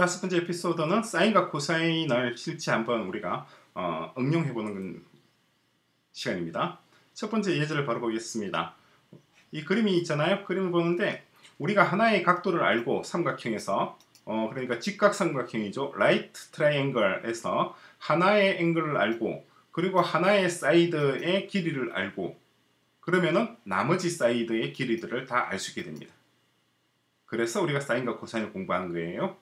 다섯 번째 에피소드는 사인과 코사인을 실제 한번 우리가 어, 응용해보는 시간입니다. 첫 번째 예제를 바로 보겠습니다. 이 그림이 있잖아요. 그림을 보는데 우리가 하나의 각도를 알고 삼각형에서 어, 그러니까 직각삼각형이죠. right triangle에서 하나의 angle을 알고 그리고 하나의 side의 길이를 알고 그러면은 나머지 side의 길이들을 다 알 수 있게 됩니다. 그래서 우리가 사인과 코사인을 공부하는 거예요.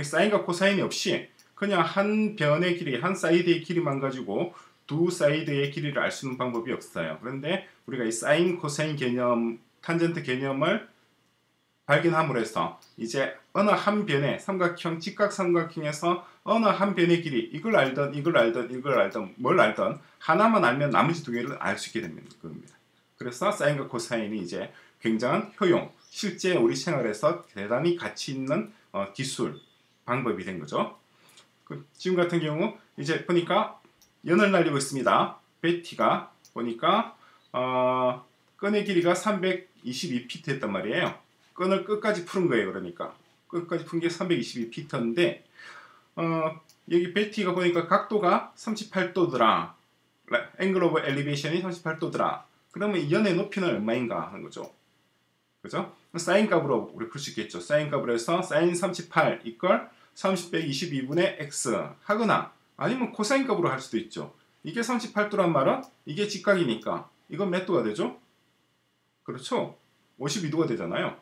사인과 코사인이 없이 그냥 한 변의 길이, 한 side의 길이만 가지고 두 side의 길이를 알 수 있는 방법이 없어요. 그런데 우리가 이 사인, 코사인 개념, 탄젠트 개념을 발견함으로 해서 이제 어느 한 변의 삼각형, 직각 삼각형에서 어느 한 변의 길이 이걸 알던 이걸 알던 이걸 알던 뭘 알던 하나만 알면 나머지 두 개를 알 수 있게 됩니다. 그래서 사인과 코사인이 이제 굉장한 효용, 실제 우리 생활에서 대단히 가치 있는 어, 기술, 방법이 된 거죠. 그 지금 같은 경우 이제 보니까 연을 날리고 있습니다. 베티가 보니까 어, 끈의 길이가 322피트였단 말이에요. 끈을 끝까지 푸는 거예요. 그러니까 끝까지 푼 게 322피트인데 어, 여기 베티가 보니까 각도가 38도더라. angle of elevation이 38도더라. 그러면 이 연의 높이는 얼마인가 하는 거죠. 그죠? 사인 값으로 우리 풀 수 있겠죠. 사인 값으로 해서 사인 38 이걸 322분의 x 하거나 아니면 코사인 값으로 할 수도 있죠. 이게 38도란 말은 이게 직각이니까 이건 몇 도가 되죠? 그렇죠? 52도가 되잖아요.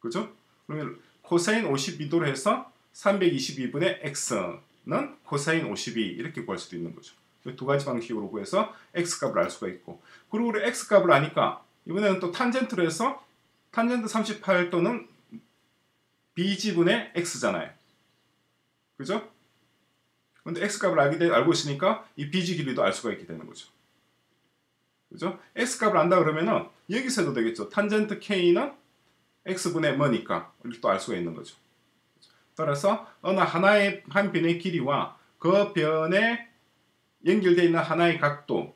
그죠? 그러면 코사인 52도로 해서 322분의 x는 코사인 52 이렇게 구할 수도 있는 거죠. 두 가지 방식으로 구해서 x 값을 알 수가 있고 그리고 우리 x 값을 아니까 이번에는 또 탄젠트로 해서 탄젠트 38도는 bg분의 x잖아요. 그죠? 근데 x 값을 알게 되, 알고 있으니까 이 bg 길이도 알 수가 있게 되는 거죠. 그죠? x 값을 안다 그러면은 여기서 도 되겠죠. 탄젠트 k는 x분의 뭐니까 이렇게 알 수가 있는 거죠. 따라서 어느 하나의 한 변의 길이와 그 변에 연결되어 있는 하나의 각도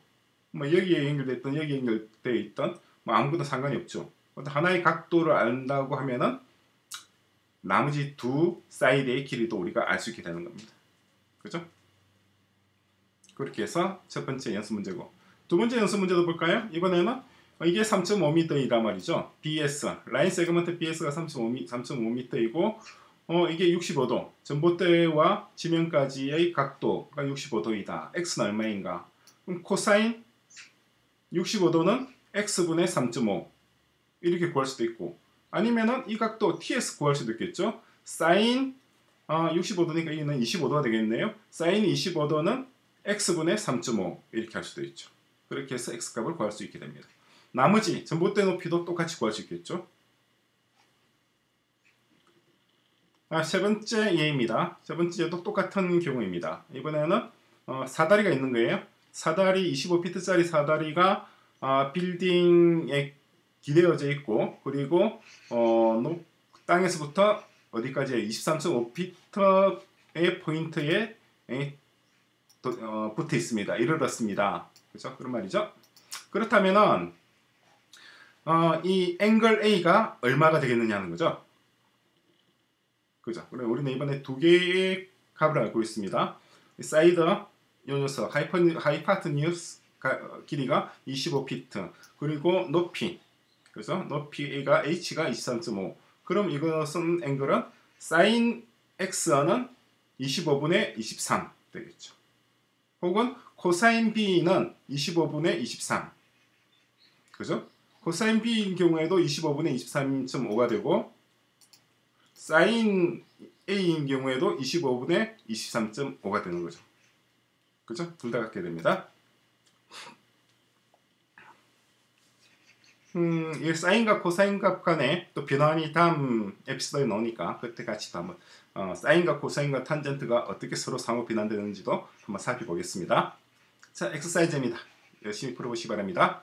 뭐 여기에 연결되어 있던 여기 연결되어 있던 뭐 아무것도 상관이 없죠. 하나의 각도를 안다고 하면은 나머지 두 side의 길이도 우리가 알 수 있게 되는 겁니다. 그죠? 그렇게 해서 첫 번째 연습 문제고 두 번째 연습 문제도 볼까요? 이번에는 이게 3.5m이란 말이죠. BC line segment BC가 3.5m, 3.5m이고 어, 이게 65도 전봇대와 지면까지의 각도가 65도이다. x는 얼마인가? 그럼 코사인 65도는 x분의 3.5 이렇게 구할 수도 있고 아니면은 이 각도 TS 구할 수도 있겠죠. 사인 어, 65도니까 이는 25도가 되겠네요. 사인 25도는 x분의 3.5 이렇게 할 수도 있죠. 그렇게 해서 x값을 구할 수 있게 됩니다. 나머지 전봇대 높이도 똑같이 구할 수 있겠죠. 아, 세 번째 예입니다. 세 번째 예도 똑같은 경우입니다. 이번에는 어, 사다리가 있는 거예요. 사다리 25피트짜리 사다리가 아, 빌딩에 기대어져 있고 그리고 어, 땅에서부터 어디까지 23.5피터의 포인트에 도, 어, 붙어 있습니다. 이르렀습니다. 그죠? 그런 말이죠. 그렇다면은 어, 이 angle A가 얼마가 되겠느냐 하는 거죠. 그죠? 그럼 우리는 이번에 두 개의 값을 알고 있습니다. 사이드 요 녀석 hyper hypotenuse 길이가 25피트 그리고 높이 그래서 높이가 h가 23.5 그럼 이것은 angle은 sin x는 25분의 23 되겠죠. 혹은 코사인 b는 25분의 23 그죠? 코사인 b인 경우에도 25분의 23.5가 되고 사인 a인 경우에도 25분의 23.5가 되는 거죠. 그죠? 둘다 같게 됩니다. 음, 이 사인과 코사인 값 간에 또 변환이 다음 에피소드에 나오니까 그때 같이 한번 어, 사인과 코사인과 탄젠트가 어떻게 서로 상호 변환되는지도 한번 살펴보겠습니다. 자, 엑서사이즈입니다. 열심히 풀어보시기 바랍니다.